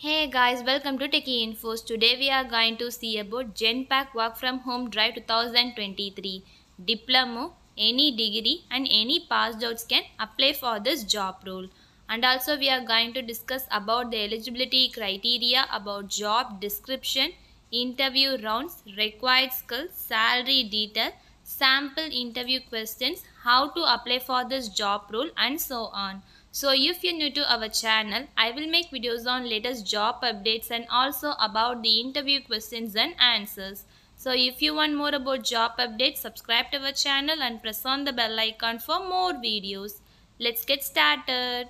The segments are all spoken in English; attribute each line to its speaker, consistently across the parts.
Speaker 1: Hey guys, welcome to Techy Info's. Today we are going to see about Genpact Work from Home Drive 2023. Diploma, any degree and any passed outs can apply for this job role. And also we are going to discuss about the eligibility criteria, about job description, interview rounds, required skills, salary detail, sample interview questions, how to apply for this job role and so on. So if you're new to our channel, I will make videos on latest job updates and also about the interview questions and answers. So if you want more about job updates, subscribe to our channel and press on the bell icon for more videos. Let's get started.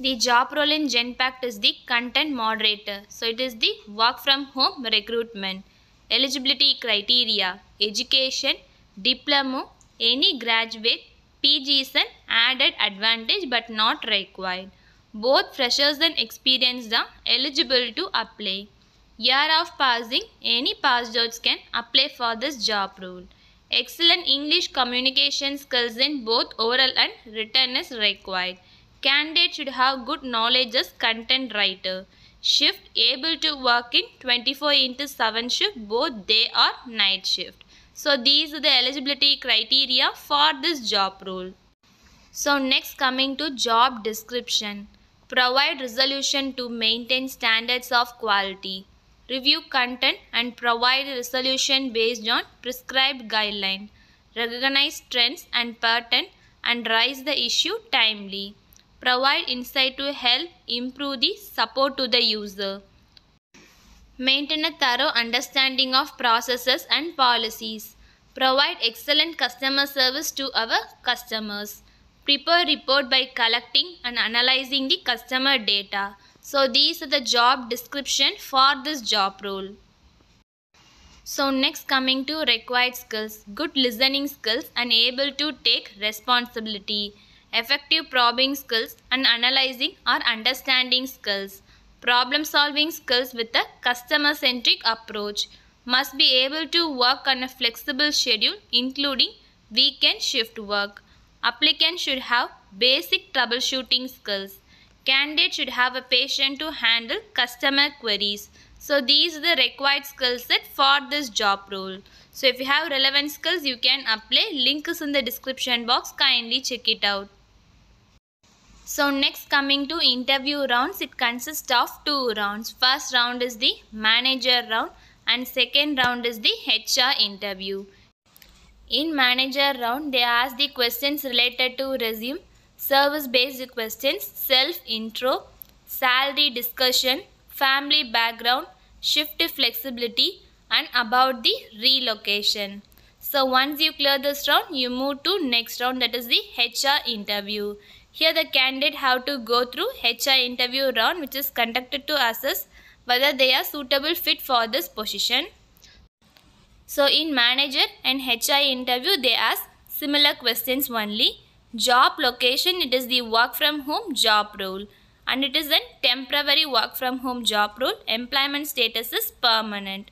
Speaker 1: The job role in Genpact is the content moderator. So it is the work from home recruitment. Eligibility criteria, education, diploma, any graduate, PG is an added advantage but not required. Both freshers and experienced are eligible to apply. Year of passing, any passed outs can apply for this job role. Excellent English communication skills in both oral and written is required. Candidate should have good knowledge as content writer. Shift able to work in 24 into 7 shift both day or night shift. So these are the eligibility criteria for this job role. So next coming to job description. Provide resolution to maintain standards of quality. Review content and provide resolution based on prescribed guideline. Recognize trends and pattern and raise the issue timely. Provide insight to help improve the support to the user. Maintain a thorough understanding of processes and policies. Provide excellent customer service to our customers. Prepare report by collecting and analyzing the customer data. So these are the job description for this job role. So next coming to required skills. Good listening skills and able to take responsibility. Effective probing skills and analyzing or understanding skills problem solving skills with a customer centric approach. Must be able to work on a flexible schedule including weekend shift work. Applicant should have basic troubleshooting skills. Candidate should have a patience to handle customer queries. So these are the required skill set for this job role. So if you have relevant skills you can apply. Link is in the description box. Kindly check it out. So next coming to interview rounds, it consists of two rounds. First round is the manager round and second round is the HR interview. In manager round, they ask the questions related to resume, service based questions, self intro, salary discussion, family background, shift flexibility and about the relocation. So once you clear this round, you move to next round that is the HR interview. Here the candidate have to go through HR interview round which is conducted to assess whether they are suitable fit for this position. So in manager and HR interview they ask similar questions only. Job location it is the work from home job role and it is a temporary work from home job role. Employment status is permanent.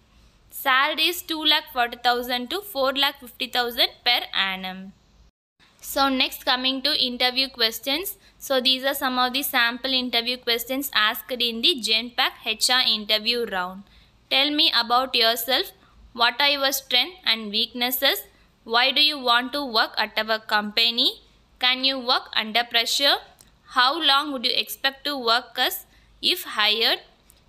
Speaker 1: Salary is 2 lakh 40,000 to 4 lakh 50,000 per annum. So next coming to interview questions. So these are some of the sample interview questions asked in the Genpact HR interview round. Tell me about yourself. What are your strengths and weaknesses? Why do you want to work at our company? Can you work under pressure? How long would you expect to work us if hired?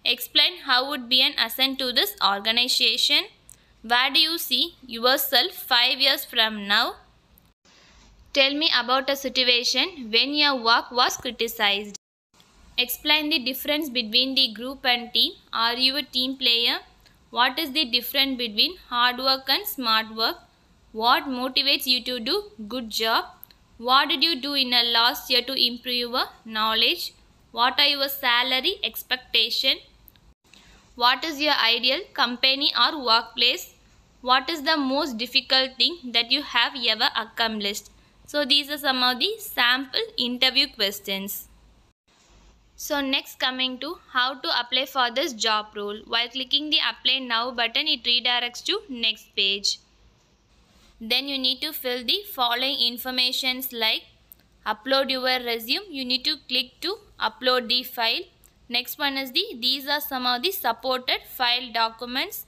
Speaker 1: Explain how would be an ascent to this organization. Where do you see yourself 5 years from now? Tell me about a situation when your work was criticized. Explain the difference between the group and team. Are you a team player? What is the difference between hard work and smart work? What motivates you to do good job? What did you do in the last year to improve your knowledge? What are your salary expectation? What is your ideal company or workplace? What is the most difficult thing that you have ever accomplished? So these are some of the sample interview questions. So next coming to how to apply for this job role. While clicking the apply now button it redirects to next page. Then you need to fill the following informations like upload your resume. You need to click to upload the file. Next one is the, these are some of the supported file documents.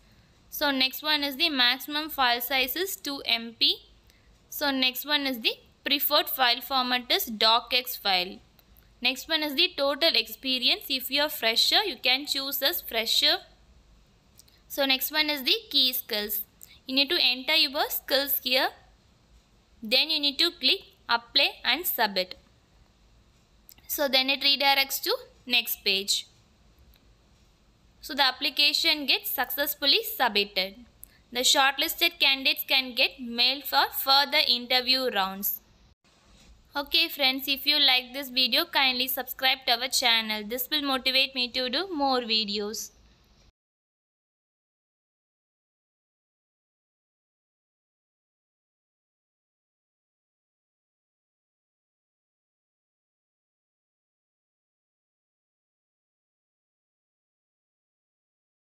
Speaker 1: So next one is the maximum file size is 2 MB. So next one is the preferred file format is docx file. Next one is the total experience. If you are fresher, you can choose as fresher. So next one is the key skills. You need to enter your skills here. Then you need to click apply and submit. So then it redirects to next page. So the application gets successfully submitted. The shortlisted candidates can get mailed for further interview rounds. Okay friends, if you like this video, kindly subscribe to our channel. This will motivate me to do more videos.